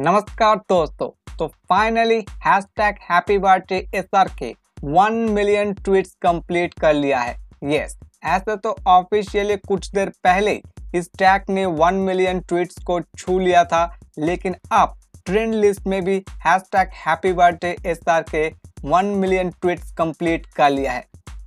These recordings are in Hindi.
नमस्कार दोस्तों तो finally hash tag happy birthday S R K one million tweets complete कर लिया है। यस ऐसे तो ऑफिशियली कुछ देर पहले इस टैग ने वन मिलियन ट्वीट्स को छू लिया था, लेकिन अब ट्रेंड लिस्ट में भी hash tag happy birthday S R K one million tweets complete कर लिया है।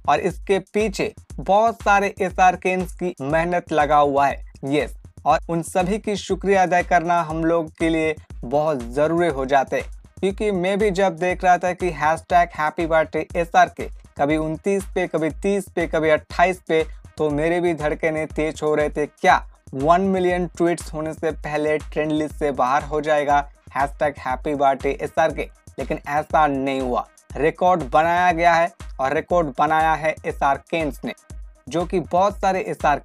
और इसके पीछे बहुत सारे एस आर की मेहनत लगा हुआ है। यस और उन सभी की शुक्रिया अदा करना हम लोग के लिए बहुत ज़रूरी हो जाते। क्योंकि मैं भी जब देख रहा था कि hash tag happy birthday S R K कभी 29 पे, कभी 30 पे, कभी 28 पे तो मेरे भी धड़कने तेज हो रहे थे। क्या वन मिलियन ट्वीट्स होने से पहले ट्रेंड लिस्ट से बाहर हो जाएगा hash tag happy birthday S R K लेकिन ऐसा नहीं हुआ। रिकॉर्ड बनाया गया है और रिकॉर्ड बनाया है एस आर केन्स ने, जो कि बहुत सारे एस आर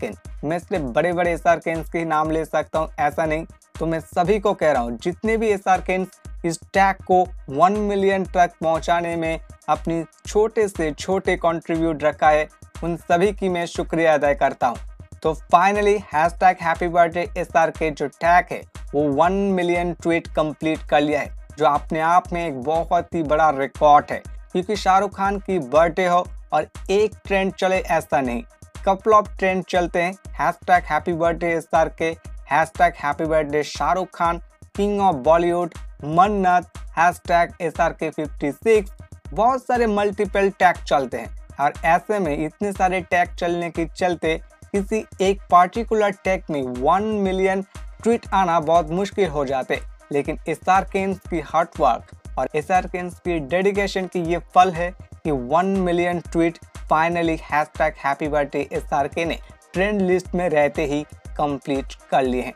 मैं सिर्फ़ बड़े बड़े एस आर केन्स के नाम ले सकता हूँ, ऐसा नहीं। तो मैं सभी को कह रहा हूँ, जितने भी एस आर केन्स इस टैग को वन मिलियन तक पहुँचाने में अपनी छोटे से छोटे कॉन्ट्रीब्यूट रखा है, उन सभी की मैं शुक्रिया अदा करता हूँ। तो finally hash tag happy birthday S R K जो टैग है, वो वन मिलियन ट्वीट कंप्लीट कर लिया है, जो अपने आप में एक बहुत ही बड़ा रिकॉर्ड है। क्योंकि शाहरुख खान की बर्थडे हो और एक ट्रेंड चले, ऐसा नहीं। कपल ऑफ़ ट्रेंड चलते हैं। Hash tag happy birthday S R K. Hash tag happy birthday Shahrukh Khan king of Bollywood Mannat. Hash tag S R K fifty six बहुत सारे मल्टीपल टैग चलते हैं। और ऐसे में इतने सारे टैग चलने के चलते किसी एक पार्टिकुलर टैग में वन मिलियन ट्वीट आना बहुत मुश्किल हो जाते लेकिन एस आर केन्स की हार्ड वर्क और एस आर केन्स की डेडिकेशन की ये फल है कि one million tweet finally hash tag happy birthday S R K ने ट्रेंड लिस्ट में रहते ही कंप्लीट कर लिए हैं।